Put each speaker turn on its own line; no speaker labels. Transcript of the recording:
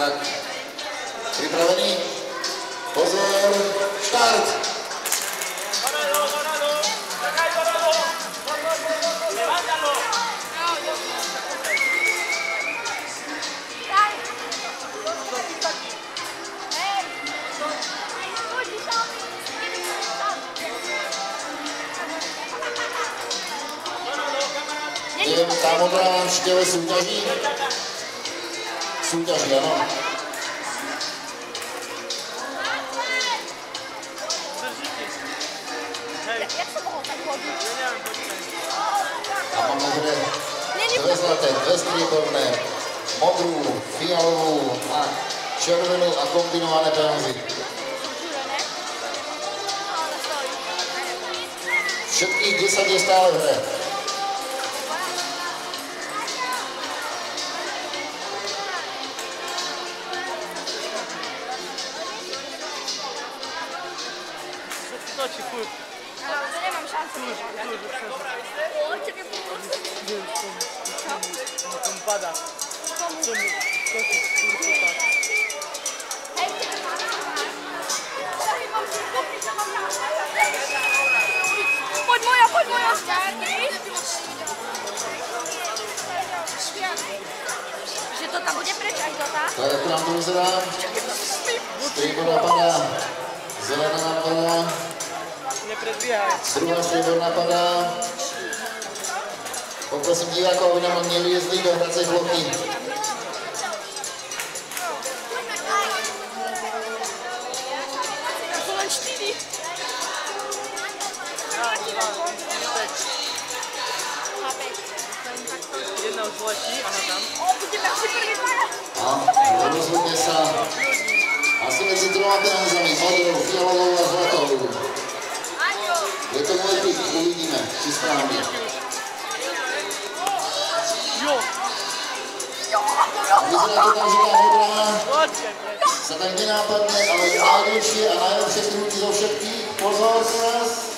Tak, připravený? Pozor, štart! Je ta modrá štěle soutěží? Soutěží, ano. A máme zde dvě zlaté, dvě stříbrné, modrou, fialovou a červenou a kombinované penalty. Všetkých 10 je stále v hře.
Toči, furt.
Ale to nemám šanci. Ty
Wiem, co mu tam kurwa, tak.
Hej, ty Pojď moja, pojď moja. Že to tam bude preč až do tak?
To je nám to vyzerá. Stříbro napadá, zelená. Druhá stříbro napadá. Poprosím divákov, aby nám měli jezdit do hracej bloky.
Jedna už letí, aha tam.
A rozhodně se asi mezi troma penalizami, modrou, fialovou a zlatou. Je to můj typ, uvidíme, či správně.
Jo,
Vyzerá to tam, že ta
pojď,
se tak nenápadne, ale nejlepší a nejlepší strůjky zo všetkých. Pozor teraz.
Moja.